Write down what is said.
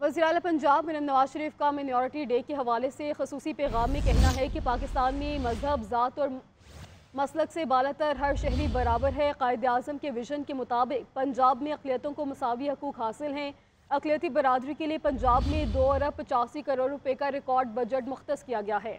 वजी अल पंजाब मरम नवाज़ शरीफ का मिनॉरिटी डे के हवाले से खसूसी पैगाम में कहना है कि पाकिस्तान में मज़हब, ज़ात और मसलक से बालतर हर शहरी बराबर है। कायद अजम के विजन के मुताबिक पंजाब में अकलीतों को मसावी हकूक हासिल हैं। अकलीती बरदरी के लिए पंजाब में दो अरब पचासी करोड़ रुपये का रिकॉर्ड बजट मुख्त किया गया है।